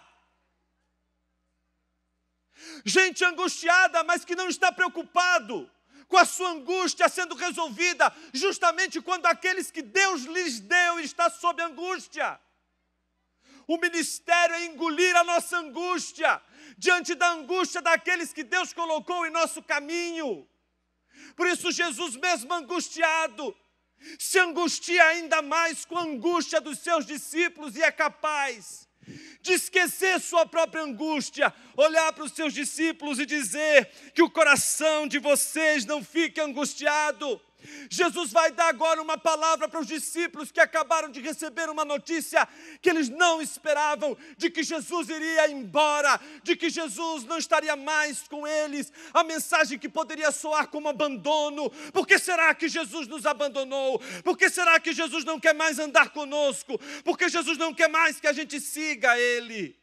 Gente angustiada, mas que não está preocupado com a sua angústia sendo resolvida, justamente quando aqueles que Deus lhes deu está sob angústia. O ministério é engolir a nossa angústia, diante da angústia daqueles que Deus colocou em nosso caminho. Por isso, Jesus, mesmo angustiado, se angustia ainda mais com a angústia dos seus discípulos e é capaz de esquecer sua própria angústia, olhar para os seus discípulos e dizer que o coração de vocês não fique angustiado. Jesus vai dar agora uma palavra para os discípulos que acabaram de receber uma notícia que eles não esperavam, de que Jesus iria embora, de que Jesus não estaria mais com eles. A mensagem que poderia soar como abandono. Por que será que Jesus nos abandonou? Por que será que Jesus não quer mais andar conosco? Por que Jesus não quer mais que a gente siga Ele?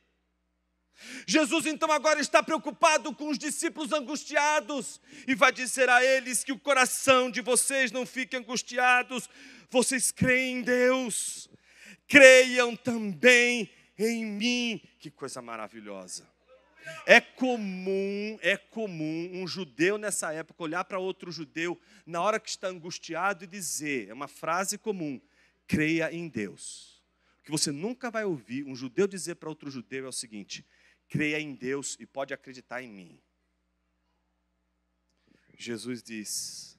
Jesus então agora está preocupado com os discípulos angustiados e vai dizer a eles que o coração de vocês não fique angustiados. Vocês creem em Deus, creiam também em mim. Que coisa maravilhosa. É comum, é comum um judeu nessa época olhar para outro judeu na hora que está angustiado e dizer, é uma frase comum: creia em Deus. O que você nunca vai ouvir um judeu dizer para outro judeu é o seguinte: creia em Deus e pode acreditar em mim. Jesus diz: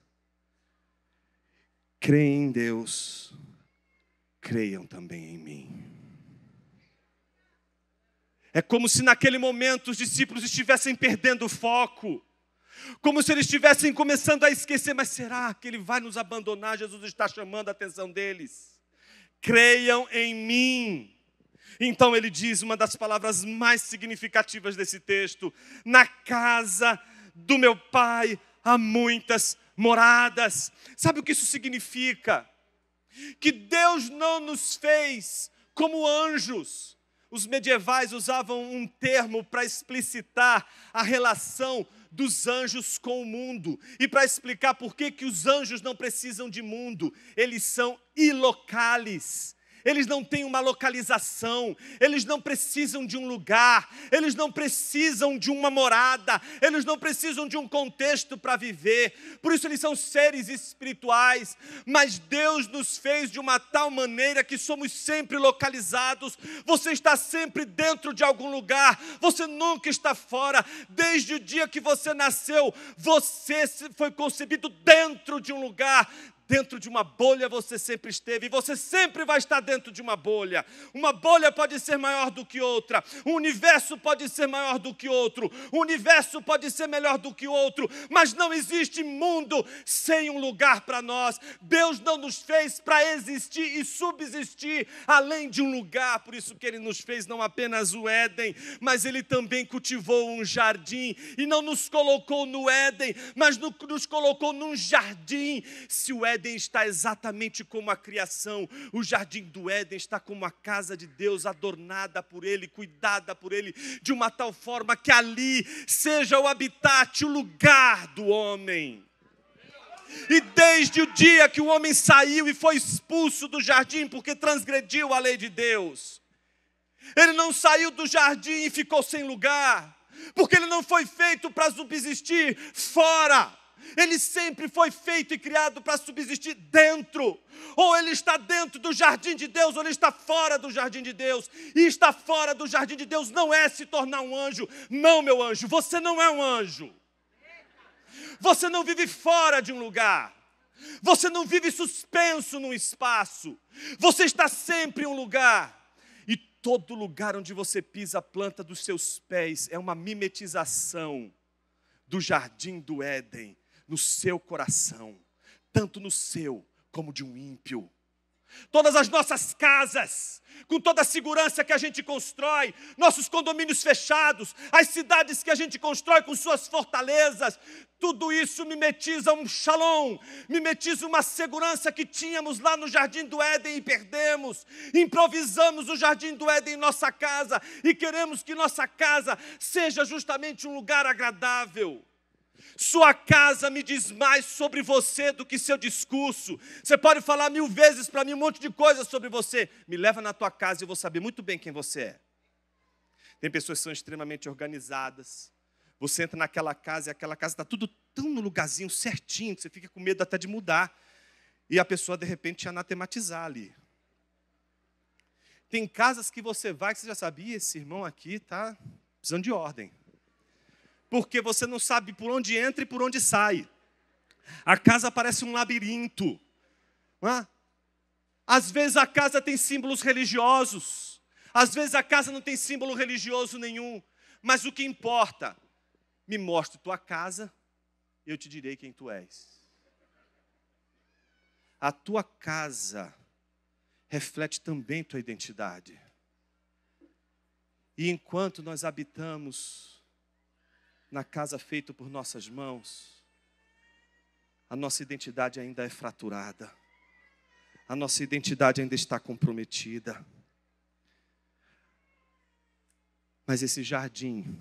creem em Deus, creiam também em mim. É como se naquele momento os discípulos estivessem perdendo o foco, como se eles estivessem começando a esquecer, mas será que ele vai nos abandonar? Jesus está chamando a atenção deles. Creiam em mim. Então ele diz uma das palavras mais significativas desse texto: na casa do meu pai há muitas moradas. Sabe o que isso significa? Que Deus não nos fez como anjos. Os medievais usavam um termo para explicitar a relação dos anjos com o mundo e para explicar por que, que os anjos não precisam de mundo, eles são ilocales eles não têm uma localização, eles não precisam de um lugar, eles não precisam de uma morada, eles não precisam de um contexto para viver, por isso eles são seres espirituais, mas Deus nos fez de uma tal maneira que somos sempre localizados, você está sempre dentro de algum lugar, você nunca está fora, desde o dia que você nasceu, você foi concebido dentro de um lugar, Dentro de uma bolha você sempre esteve e você sempre vai estar dentro de uma bolha. Uma bolha pode ser maior do que outra, um universo pode ser maior do que outro, o universo pode ser melhor do que outro, mas não existe mundo sem um lugar para nós. Deus não nos fez para existir e subsistir além de um lugar, por isso que Ele nos fez não apenas o Éden, mas Ele também cultivou um jardim e não nos colocou no Éden, mas nos colocou num jardim. Se o Éden Éden está exatamente como a criação, o jardim do Éden está como a casa de Deus, adornada por Ele, cuidada por Ele, de uma tal forma que ali seja o habitat, o lugar do homem. E desde o dia que o homem saiu e foi expulso do jardim porque transgrediu a lei de Deus, ele não saiu do jardim e ficou sem lugar, porque ele não foi feito para subsistir fora. Ele sempre foi feito e criado para subsistir dentro. Ou ele está dentro do jardim de Deus, ou ele está fora do jardim de Deus. E estar fora do jardim de Deus não é se tornar um anjo. Não, meu anjo, você não é um anjo. Você não vive fora de um lugar. Você não vive suspenso num espaço. Você está sempre em um lugar. E todo lugar onde você pisa a planta dos seus pés é uma mimetização do jardim do Éden no seu coração, tanto no seu como de um ímpio. Todas as nossas casas, com toda a segurança que a gente constrói, nossos condomínios fechados, as cidades que a gente constrói com suas fortalezas, tudo isso mimetiza um shalom, mimetiza uma segurança que tínhamos lá no jardim do Éden e perdemos. Improvisamos o jardim do Éden em nossa casa e queremos que nossa casa seja justamente um lugar agradável. Sua casa me diz mais sobre você do que seu discurso. Você pode falar mil vezes para mim um monte de coisas sobre você. Me leva na tua casa e eu vou saber muito bem quem você é. Tem pessoas que são extremamente organizadas. Você entra naquela casa e aquela casa está tudo tão no lugarzinho certinho que você fica com medo até de mudar. E a pessoa, de repente, te anatematizar ali. Tem casas que você vai que você já sabia, esse irmão aqui está precisando de ordem porque você não sabe por onde entra e por onde sai. A casa parece um labirinto. É? Às vezes a casa tem símbolos religiosos, às vezes a casa não tem símbolo religioso nenhum, mas o que importa, me mostre tua casa, eu te direi quem tu és. A tua casa reflete também tua identidade. E enquanto nós habitamos na casa feita por nossas mãos, a nossa identidade ainda é fraturada, a nossa identidade ainda está comprometida. Mas esse jardim,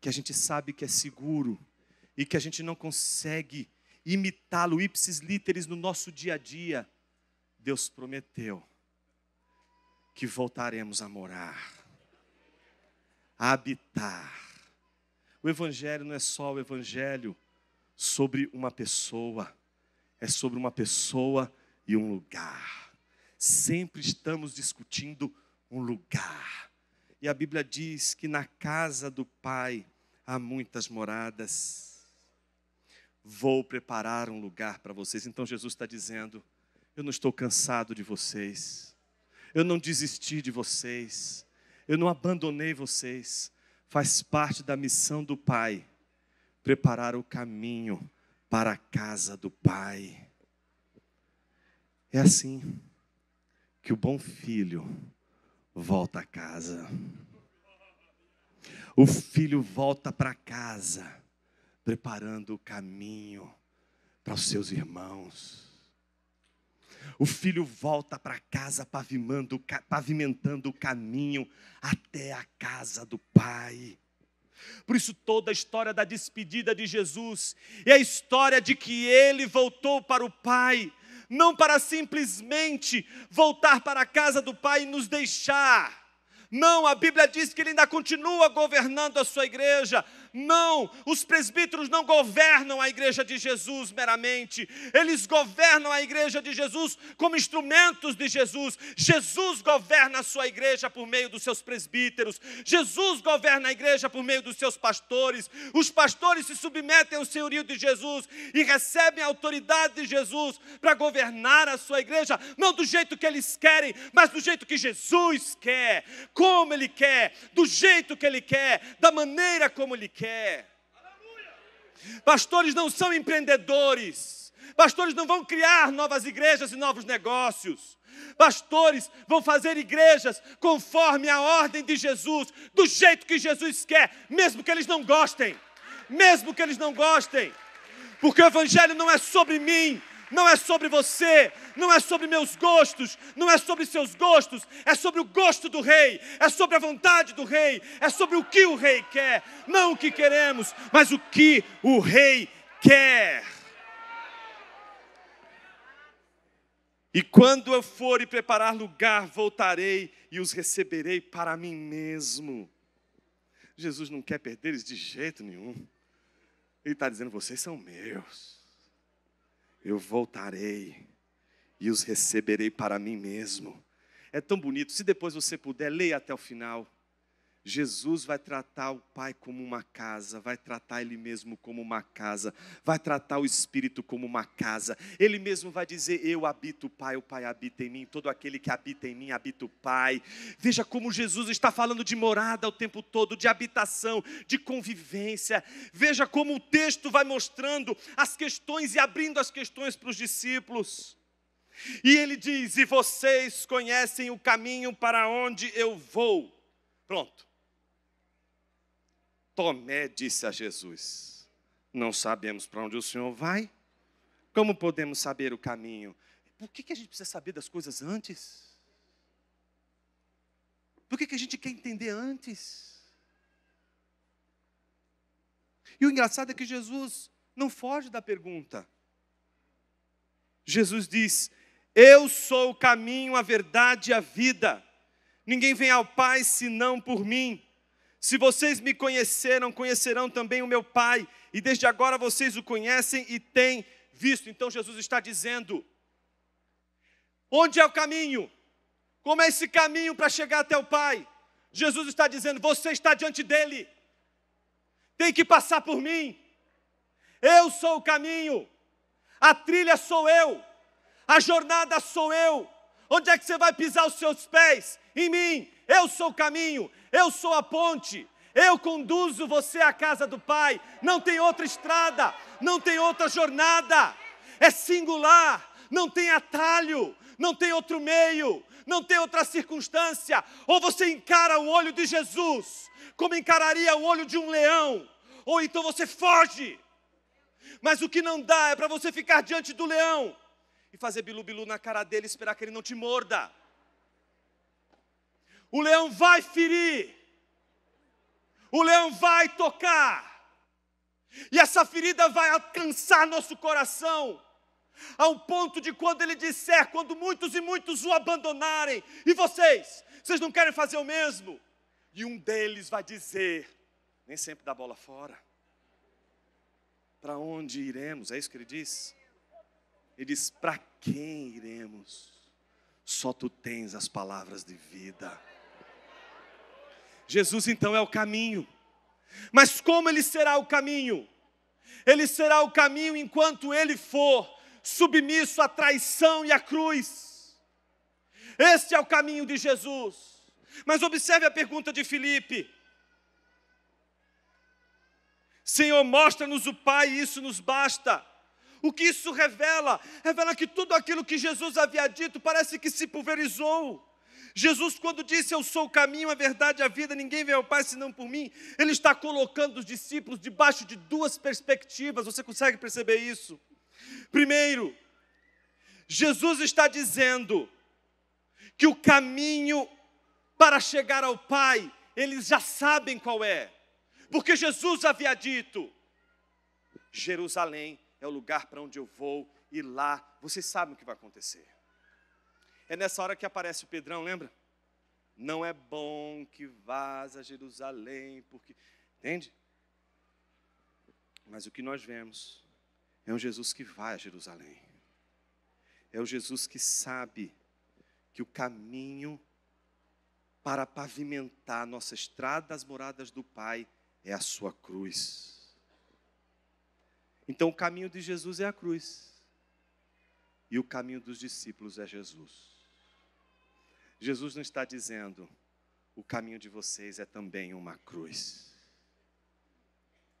que a gente sabe que é seguro e que a gente não consegue imitá-lo ipsis literis no nosso dia a dia, Deus prometeu que voltaremos a morar, a habitar o Evangelho não é só o Evangelho sobre uma pessoa, é sobre uma pessoa e um lugar. Sempre estamos discutindo um lugar. E a Bíblia diz que na casa do Pai há muitas moradas. vou preparar um lugar para vocês. Então Jesus está dizendo: eu não estou cansado de vocês, eu não desisti de vocês, eu não abandonei vocês. Faz parte da missão do Pai preparar o caminho para a casa do Pai. É assim que o bom filho volta a casa. O filho volta para casa, preparando o caminho para os seus irmãos. O filho volta para casa pavimentando, pavimentando o caminho até a casa do pai. Por isso, toda a história da despedida de Jesus é a história de que ele voltou para o Pai, não para simplesmente voltar para a casa do Pai e nos deixar. Não, a Bíblia diz que ele ainda continua governando a sua igreja, não, os presbíteros não governam a igreja de Jesus meramente, eles governam a igreja de Jesus como instrumentos de Jesus. Jesus governa a sua igreja por meio dos seus presbíteros, Jesus governa a igreja por meio dos seus pastores. Os pastores se submetem ao senhorio de Jesus e recebem a autoridade de Jesus para governar a sua igreja, não do jeito que eles querem, mas do jeito que Jesus quer, como Ele quer, do jeito que Ele quer, da maneira como Ele quer quer. Pastores não são empreendedores. Pastores não vão criar novas igrejas e novos negócios. Pastores vão fazer igrejas conforme a ordem de Jesus, do jeito que Jesus quer, mesmo que eles não gostem. Mesmo que eles não gostem. Porque o Evangelho não é sobre mim, não é sobre você, não é sobre meus gostos, não é sobre seus gostos, é sobre o gosto do rei, é sobre a vontade do rei, é sobre o que o rei quer, não o que queremos, mas o que o rei quer. E quando eu for e preparar lugar, voltarei e os receberei para mim mesmo. Jesus não quer perder eles de jeito nenhum. Ele está dizendo: vocês são meus eu voltarei e os receberei para mim mesmo. É tão bonito. Se depois você puder, leia até o final. Jesus vai tratar o Pai como uma casa, vai tratar Ele mesmo como uma casa, vai tratar o Espírito como uma casa. Ele mesmo vai dizer: Eu habito o Pai, o Pai habita em mim, todo aquele que habita em mim habita o Pai. Veja como Jesus está falando de morada o tempo todo, de habitação, de convivência. Veja como o texto vai mostrando as questões e abrindo as questões para os discípulos. E ele diz: E vocês conhecem o caminho para onde eu vou. Pronto. Tomé disse a Jesus: Não sabemos para onde o Senhor vai, como podemos saber o caminho? Por que, que a gente precisa saber das coisas antes? Por que, que a gente quer entender antes? E o engraçado é que Jesus não foge da pergunta. Jesus diz: Eu sou o caminho, a verdade e a vida. Ninguém vem ao Pai senão por mim. Se vocês me conheceram, conhecerão também o meu Pai, e desde agora vocês o conhecem e têm visto. Então Jesus está dizendo: onde é o caminho? Como é esse caminho para chegar até o Pai? Jesus está dizendo: você está diante dele, tem que passar por mim. Eu sou o caminho, a trilha sou eu, a jornada sou eu. Onde é que você vai pisar os seus pés? Em mim. Eu sou o caminho, eu sou a ponte, eu conduzo você à casa do Pai. Não tem outra estrada, não tem outra jornada. É singular, não tem atalho, não tem outro meio, não tem outra circunstância. Ou você encara o olho de Jesus, como encararia o olho de um leão, ou então você foge. Mas o que não dá é para você ficar diante do leão e fazer bilu-bilu na cara dele esperar que ele não te morda. O leão vai ferir, o leão vai tocar, e essa ferida vai alcançar nosso coração, ao ponto de quando ele disser, quando muitos e muitos o abandonarem, e vocês, vocês não querem fazer o mesmo? E um deles vai dizer, nem sempre dá bola fora. Para onde iremos? É isso que ele diz? Ele diz: Para quem iremos? Só tu tens as palavras de vida. Jesus então é o caminho. Mas como ele será o caminho? Ele será o caminho enquanto ele for submisso à traição e à cruz. Este é o caminho de Jesus. Mas observe a pergunta de Filipe: Senhor, mostra-nos o Pai, e isso nos basta. O que isso revela? Revela que tudo aquilo que Jesus havia dito parece que se pulverizou. Jesus, quando disse eu sou o caminho, a verdade e a vida, ninguém vem ao Pai senão por mim, ele está colocando os discípulos debaixo de duas perspectivas. Você consegue perceber isso? Primeiro, Jesus está dizendo que o caminho para chegar ao Pai, eles já sabem qual é, porque Jesus havia dito: Jerusalém é o lugar para onde eu vou, e lá vocês sabem o que vai acontecer. É nessa hora que aparece o Pedrão, lembra? Não é bom que vás a Jerusalém, porque. Entende? Mas o que nós vemos é um Jesus que vai a Jerusalém. É o Jesus que sabe que o caminho para pavimentar a nossa estrada das moradas do Pai é a sua cruz. Então o caminho de Jesus é a cruz. E o caminho dos discípulos é Jesus. Jesus não está dizendo, o caminho de vocês é também uma cruz.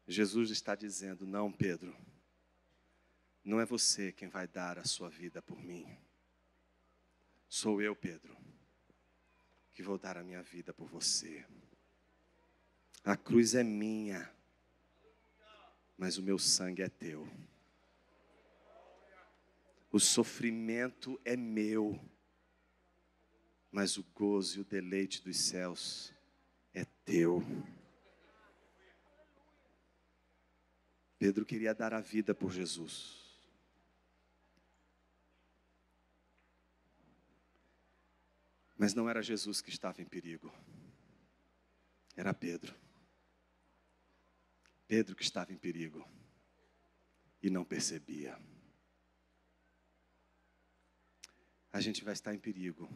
Jesus está dizendo, não, Pedro, não é você quem vai dar a sua vida por mim. Sou eu, Pedro, que vou dar a minha vida por você. A cruz é minha, mas o meu sangue é teu. O sofrimento é meu mas o gozo e o deleite dos céus é teu. Pedro queria dar a vida por Jesus. Mas não era Jesus que estava em perigo, era Pedro. Pedro que estava em perigo e não percebia. A gente vai estar em perigo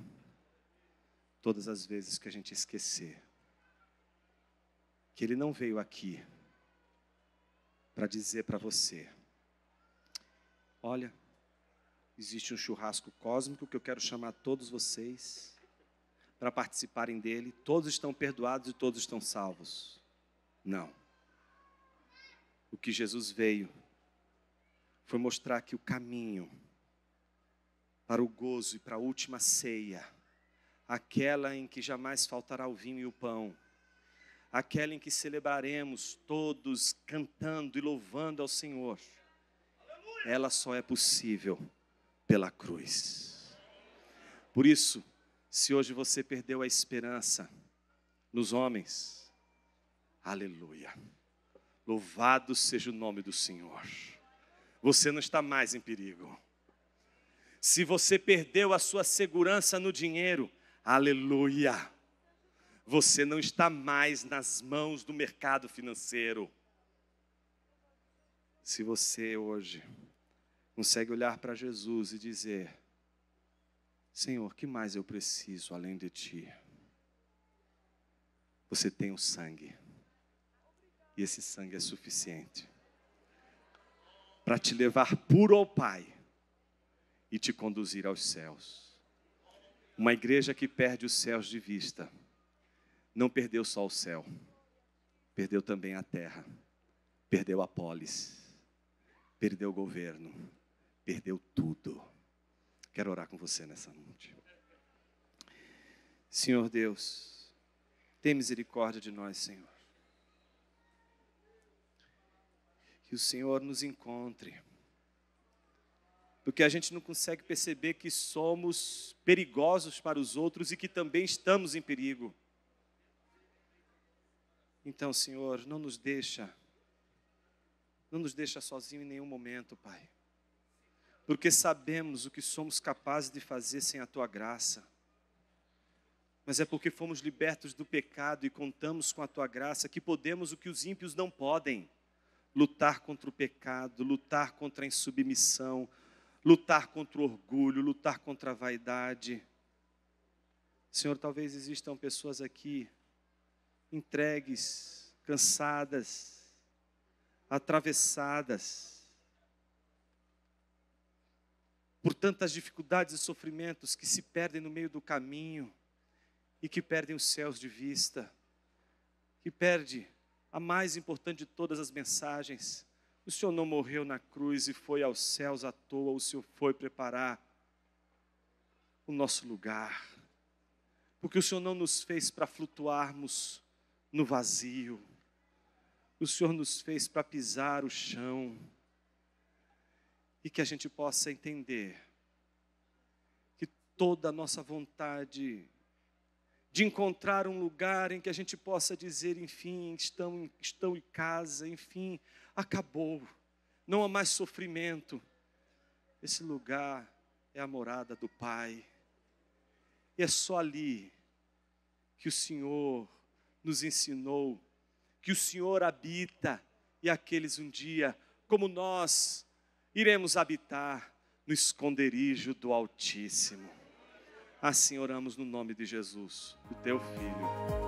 todas as vezes que a gente esquecer que Ele não veio aqui para dizer para você: olha, existe um churrasco cósmico que eu quero chamar todos vocês para participarem dele, todos estão perdoados e todos estão salvos. Não. O que Jesus veio foi mostrar que o caminho para o gozo e para a última ceia aquela em que jamais faltará o vinho e o pão, aquela em que celebraremos todos cantando e louvando ao Senhor, ela só é possível pela cruz. Por isso, se hoje você perdeu a esperança nos homens, aleluia, louvado seja o nome do Senhor, você não está mais em perigo. Se você perdeu a sua segurança no dinheiro, Aleluia! Você não está mais nas mãos do mercado financeiro. Se você hoje consegue olhar para Jesus e dizer: Senhor, que mais eu preciso além de ti? Você tem o sangue, e esse sangue é suficiente para te levar puro ao Pai e te conduzir aos céus. Uma igreja que perde os céus de vista, não perdeu só o céu, perdeu também a terra, perdeu a polis, perdeu o governo, perdeu tudo. Quero orar com você nessa noite. Senhor Deus, tem misericórdia de nós, Senhor. Que o Senhor nos encontre. Porque a gente não consegue perceber que somos perigosos para os outros e que também estamos em perigo. Então, Senhor, não nos deixa, não nos deixa sozinho em nenhum momento, Pai, porque sabemos o que somos capazes de fazer sem a Tua graça, mas é porque fomos libertos do pecado e contamos com a Tua graça que podemos o que os ímpios não podem lutar contra o pecado, lutar contra a insubmissão, lutar contra o orgulho, lutar contra a vaidade. Senhor, talvez existam pessoas aqui entregues, cansadas, atravessadas por tantas dificuldades e sofrimentos que se perdem no meio do caminho e que perdem os céus de vista, que perde a mais importante de todas as mensagens. O Senhor não morreu na cruz e foi aos céus à toa, o Senhor foi preparar o nosso lugar. Porque o Senhor não nos fez para flutuarmos no vazio. O Senhor nos fez para pisar o chão. E que a gente possa entender que toda a nossa vontade de encontrar um lugar em que a gente possa dizer, enfim, estão, estão em casa, enfim, acabou, não há mais sofrimento. Esse lugar é a morada do Pai. E é só ali que o Senhor nos ensinou, que o Senhor habita, e aqueles um dia, como nós, iremos habitar no esconderijo do Altíssimo. Assim oramos no nome de Jesus, o teu Filho.